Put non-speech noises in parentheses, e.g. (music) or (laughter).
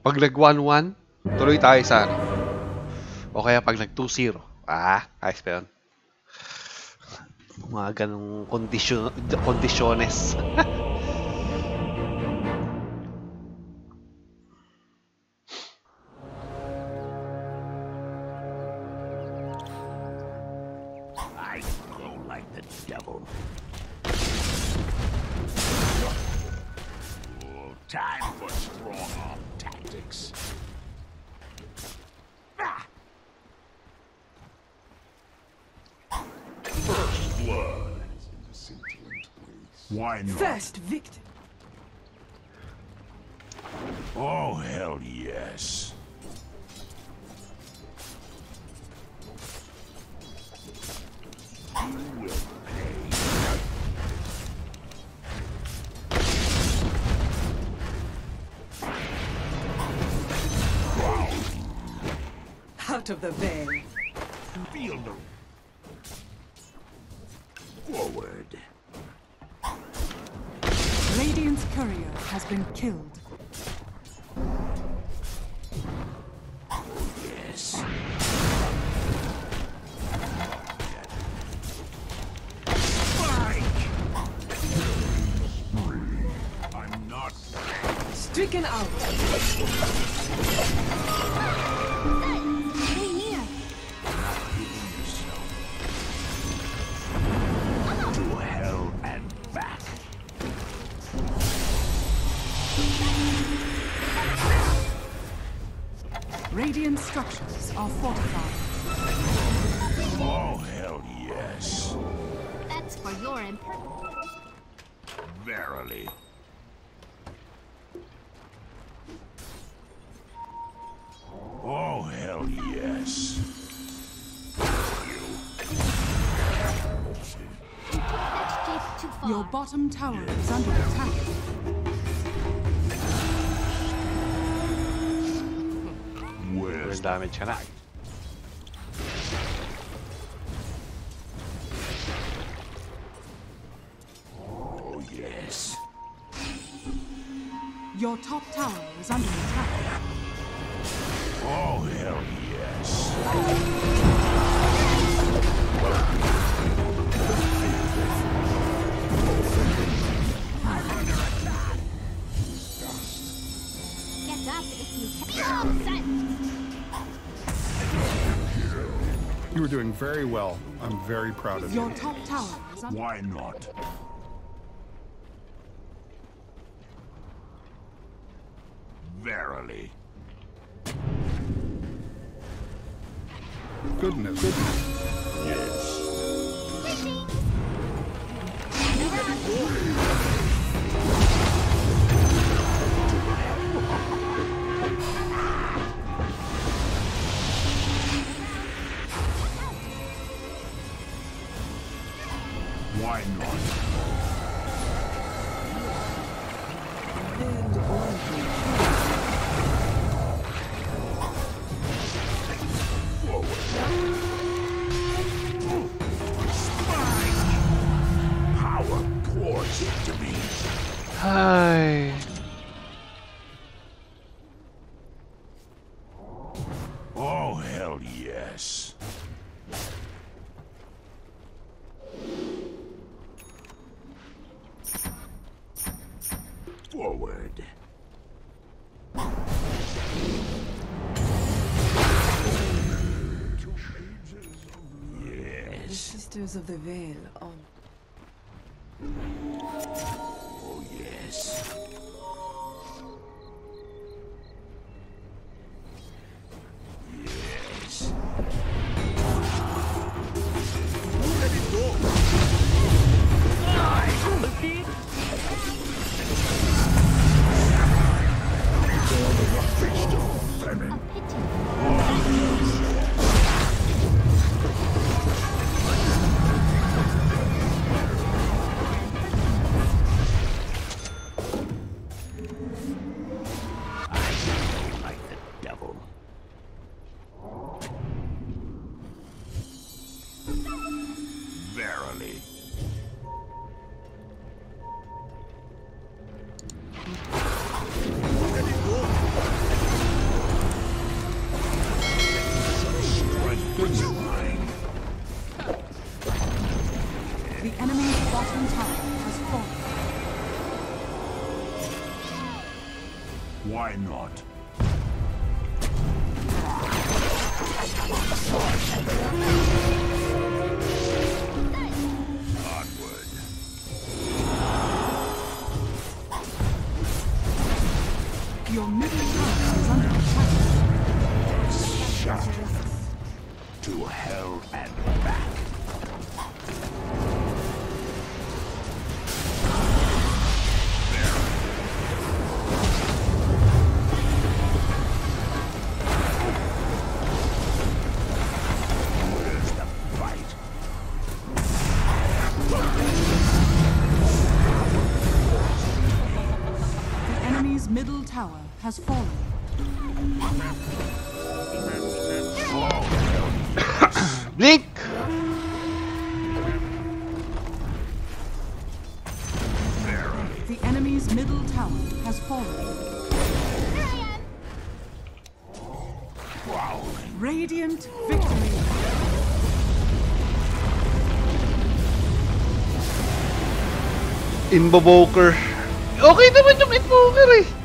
Pag nag 1-1, tuloy tayo sa ano. O kaya pag nag 2-0. Ah, ayos pa yun. Mga ganong kondisyon, kondisyones. (laughs) Time for strong arm tactics. First blood. Why not? First victim. Oh, hell yes. Out of the veil. Feel the... Forward. Radiant's courier has been killed. Yes. Spike! I'm not... Stricken out. Radiant structures are fortified. Oh, hell yes. That's for your impertinence. Verily. Oh, hell yes. That gate too far. Your bottom tower is under attack. Where's First damage ka na. Oh, yes. Your top tower is under attack. Oh, hell yes. You were doing very well. I'm very proud of you. Your top tower Why not? Verily. Goodness. Goodness. Yes. Yes. Forward. the Sisters of the Veil on. Oh, yes. Yes. Verily. The enemy's bottom tower has fallen. Why not? Your middle tower is under attack. To hell and back. Tower has fallen. Blink! The enemy's middle tower has fallen. Radiant victory. Invoker. Okay naman yung Invoker eh.